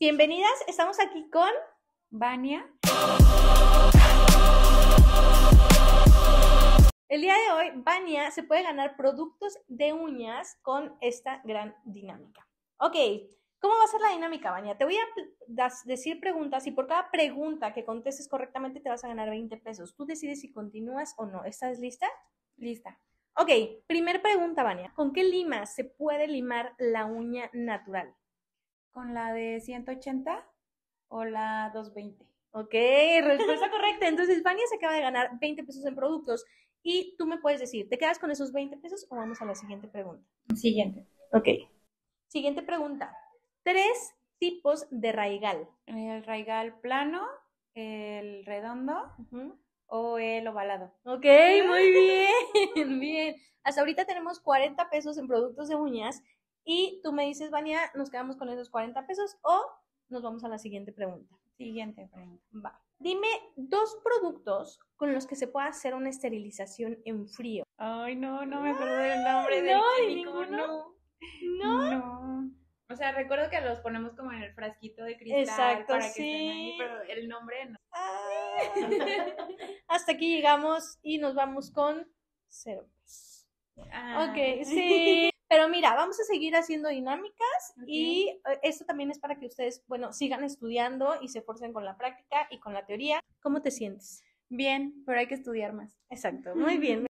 Bienvenidas, estamos aquí con Vania. El día de hoy, Vania se puede ganar productos de uñas con esta gran dinámica. Ok, ¿cómo va a ser la dinámica, Vania? Te voy a decir preguntas y por cada pregunta que contestes correctamente te vas a ganar 20 pesos. Tú decides si continúas o no. ¿Estás lista? Lista. Ok, primer pregunta, Vania. ¿Con qué lima se puede limar la uña natural? ¿Con la de 180 o la 220? Ok, respuesta correcta. Entonces, Vania se acaba de ganar 20 pesos en productos y tú me puedes decir, ¿te quedas con esos 20 pesos o vamos a la siguiente pregunta? Siguiente. Ok. Siguiente pregunta. Tres tipos de raigal. El raigal plano, el redondo o el ovalado. Ok, muy bien, bien. Hasta ahorita tenemos 40 pesos en productos de uñas y tú me dices, Vania, ¿nos quedamos con esos 40 pesos o nos vamos a la siguiente pregunta? Siguiente pregunta. Va. Dime dos productos con los que se pueda hacer una esterilización en frío. Ay, no, no me acuerdo del nombre no, del ninguno. No. no. No. O sea, recuerdo que los ponemos como en el frasquito de cristal Exacto, para que sí. estén ahí, pero el nombre no. Ah. Hasta aquí llegamos y nos vamos con cero pesos. Ah. Ok, sí. Pero mira, vamos a seguir haciendo dinámicas y eh, esto también es para que ustedes, bueno, sigan estudiando y se esfuercen con la práctica y con la teoría. ¿Cómo te sientes? Bien, pero hay que estudiar más. Exacto, muy bien.